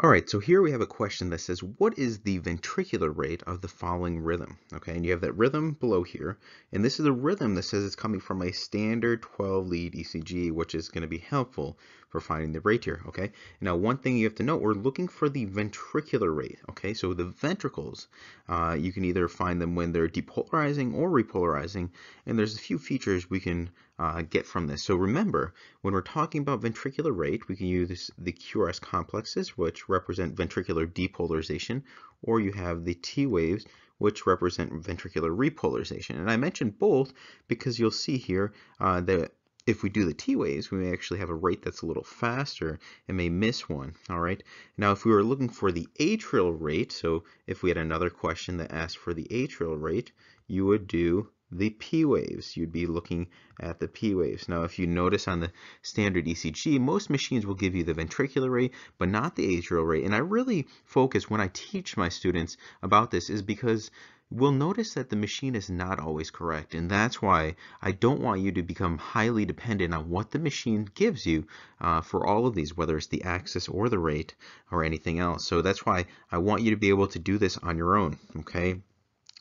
All right, so here we have a question that says, what is the ventricular rate of the following rhythm? Okay, and you have that rhythm below here, and this is a rhythm that says it's coming from a standard 12 lead ECG, which is going to be helpful for finding the rate here, okay? Now, one thing you have to note, we're looking for the ventricular rate, okay? So the ventricles, uh, you can either find them when they're depolarizing or repolarizing, and there's a few features we can uh, get from this. So remember, when we're talking about ventricular rate, we can use the QRS complexes, which represent ventricular depolarization, or you have the T waves, which represent ventricular repolarization. And I mentioned both because you'll see here uh, that if we do the T waves, we may actually have a rate that's a little faster and may miss one, all right? Now, if we were looking for the atrial rate, so if we had another question that asked for the atrial rate, you would do the P waves. You'd be looking at the P waves. Now, if you notice on the standard ECG, most machines will give you the ventricular rate, but not the atrial rate. And I really focus when I teach my students about this is because we'll notice that the machine is not always correct. And that's why I don't want you to become highly dependent on what the machine gives you uh, for all of these, whether it's the axis or the rate or anything else. So that's why I want you to be able to do this on your own, okay?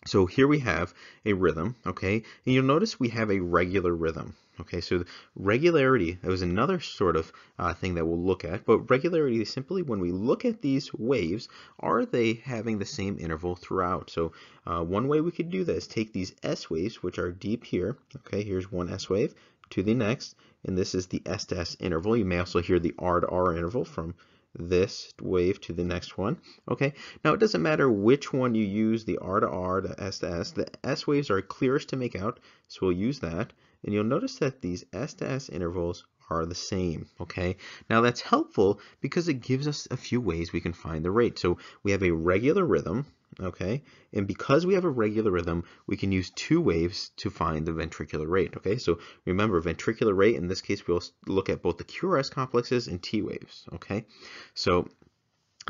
So here we have a rhythm, okay? And you'll notice we have a regular rhythm. Okay, so regularity, that was another sort of uh, thing that we'll look at, but regularity is simply when we look at these waves, are they having the same interval throughout? So uh, one way we could do this, take these S waves, which are deep here, okay, here's one S wave, to the next, and this is the S to S interval. You may also hear the R to R interval from this wave to the next one. Okay, now it doesn't matter which one you use, the R to R, the S to S. The S waves are clearest to make out, so we'll use that. And you'll notice that these S to S intervals are the same, okay? Now that's helpful because it gives us a few ways we can find the rate. So we have a regular rhythm, okay? And because we have a regular rhythm, we can use two waves to find the ventricular rate, okay? So remember, ventricular rate, in this case, we'll look at both the QRS complexes and T waves, okay? So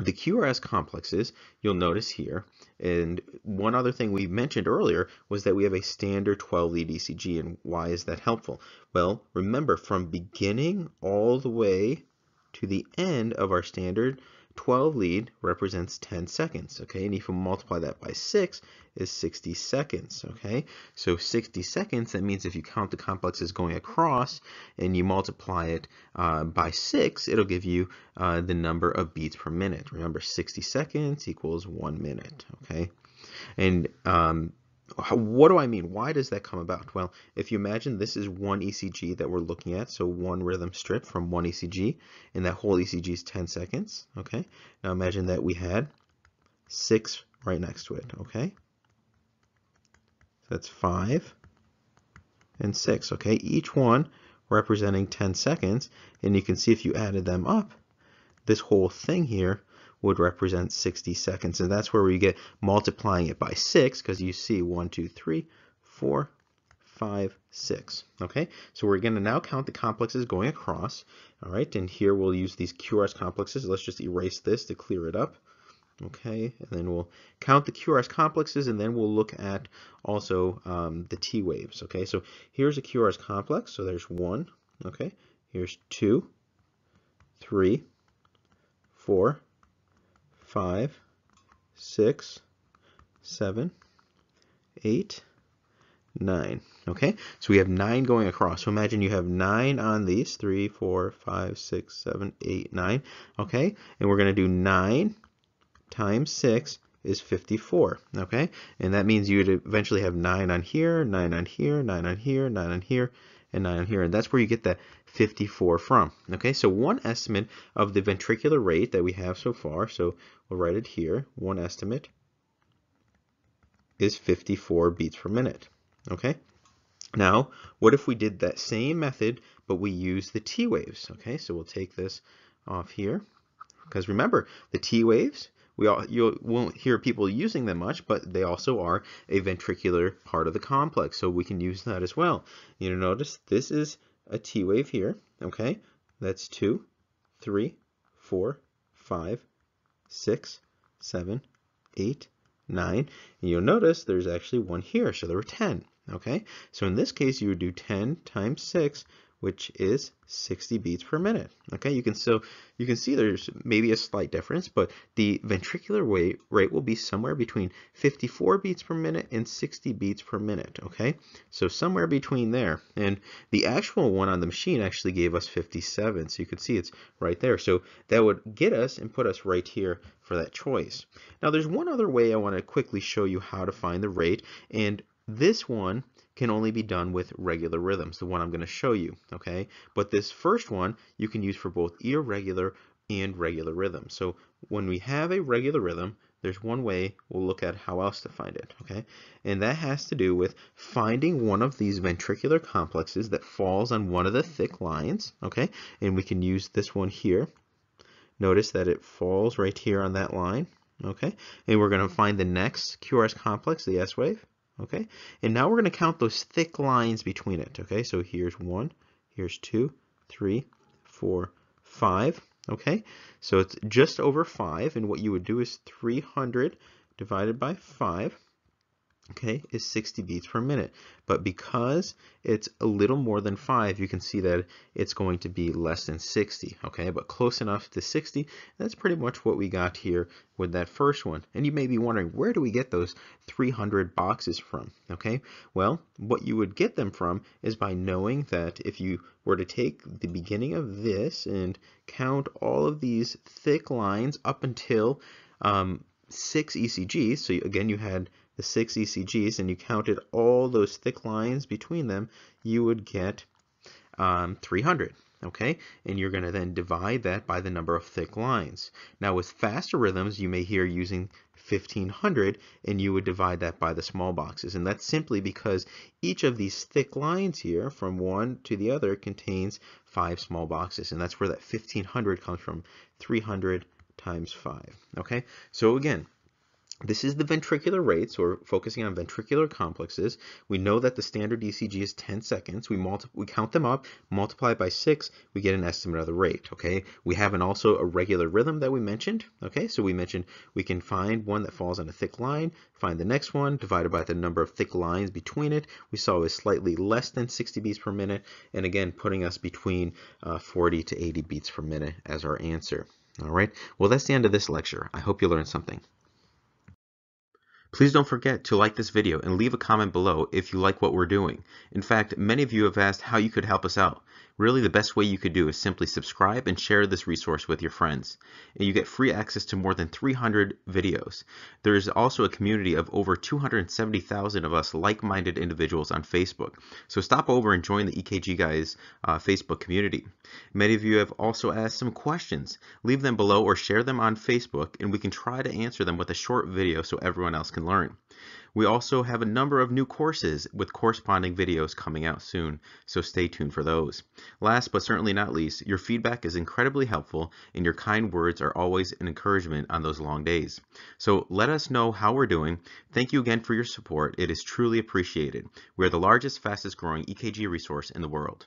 the QRS complexes, you'll notice here, and one other thing we mentioned earlier was that we have a standard 12 lead ECG, and why is that helpful? Well, remember from beginning all the way to the end of our standard 12 lead represents 10 seconds, okay? And if you multiply that by 6 is 60 seconds, okay? So 60 seconds, that means if you count the complexes going across and you multiply it uh, by 6, it'll give you uh, the number of beats per minute. Remember, 60 seconds equals 1 minute, okay? And um, what do I mean? Why does that come about? Well, if you imagine this is one ECG that we're looking at, so one rhythm strip from one ECG, and that whole ECG is 10 seconds, okay? Now imagine that we had six right next to it, okay? So that's five and six, okay? Each one representing 10 seconds, and you can see if you added them up, this whole thing here would represent 60 seconds. And that's where we get multiplying it by 6 because you see 1, 2, 3, 4, 5, 6. Okay, so we're going to now count the complexes going across. All right, and here we'll use these QRS complexes. Let's just erase this to clear it up. Okay, and then we'll count the QRS complexes and then we'll look at also um, the T waves. Okay, so here's a QRS complex. So there's one. Okay, here's two, three, four, five, six, seven, eight, nine. Okay, so we have nine going across. So imagine you have nine on these, three, four, five, six, seven, eight, nine. Okay, and we're going to do nine times six is 54. Okay, and that means you would eventually have nine on here, nine on here, nine on here, nine on here, and 9 on here. And that's where you get that 54 from. Okay, so one estimate of the ventricular rate that we have so far, so we'll write it here, one estimate is 54 beats per minute. Okay, now what if we did that same method, but we use the T waves? Okay, so we'll take this off here, because remember, the T waves, we all, you won't hear people using them much, but they also are a ventricular part of the complex, so we can use that as well. You'll notice this is a T wave here, okay? That's two, three, four, five, six, seven, eight, nine. And you'll notice there's actually one here, so there were 10, okay? So in this case, you would do 10 times 6, which is 60 beats per minute. Okay, you can so you can see there's maybe a slight difference, but the ventricular rate, rate will be somewhere between 54 beats per minute and 60 beats per minute. Okay, so somewhere between there. And the actual one on the machine actually gave us 57, so you can see it's right there. So that would get us and put us right here for that choice. Now there's one other way I want to quickly show you how to find the rate, and this one can only be done with regular rhythms, the one I'm going to show you, okay? But this first one you can use for both irregular and regular rhythms. So when we have a regular rhythm, there's one way we'll look at how else to find it, okay? And that has to do with finding one of these ventricular complexes that falls on one of the thick lines, okay? And we can use this one here. Notice that it falls right here on that line, okay? And we're going to find the next QRS complex, the S wave, okay? And now we're going to count those thick lines between it, okay? So here's one, here's two, three, four, five, okay? So it's just over five, and what you would do is 300 divided by five, okay, is 60 beats per minute. But because it's a little more than 5, you can see that it's going to be less than 60, okay, but close enough to 60. That's pretty much what we got here with that first one. And you may be wondering, where do we get those 300 boxes from, okay? Well, what you would get them from is by knowing that if you were to take the beginning of this and count all of these thick lines up until um, 6 ECGs, so again you had the six ECGs and you counted all those thick lines between them, you would get um, 300 okay? And you're going to then divide that by the number of thick lines. Now with faster rhythms, you may hear using 1500 and you would divide that by the small boxes. And that's simply because each of these thick lines here from one to the other contains five small boxes. And that's where that 1500 comes from, 300 times 5. Okay, so again, this is the ventricular rate, so we're focusing on ventricular complexes. We know that the standard ECG is 10 seconds. We, we count them up, multiply by 6, we get an estimate of the rate, okay? We have an also a regular rhythm that we mentioned, okay? So we mentioned we can find one that falls on a thick line, find the next one, divided by the number of thick lines between it. We saw was slightly less than 60 beats per minute, and again, putting us between uh, 40 to 80 beats per minute as our answer. All right, well, that's the end of this lecture. I hope you learned something. Please don't forget to like this video and leave a comment below if you like what we're doing. In fact, many of you have asked how you could help us out. Really, the best way you could do is simply subscribe and share this resource with your friends. And you get free access to more than 300 videos. There is also a community of over 270,000 of us like-minded individuals on Facebook. So stop over and join the EKG Guys uh, Facebook community. Many of you have also asked some questions. Leave them below or share them on Facebook and we can try to answer them with a short video so everyone else can learn. We also have a number of new courses with corresponding videos coming out soon, so stay tuned for those. Last but certainly not least, your feedback is incredibly helpful and your kind words are always an encouragement on those long days. So let us know how we're doing. Thank you again for your support. It is truly appreciated. We are the largest, fastest growing EKG resource in the world.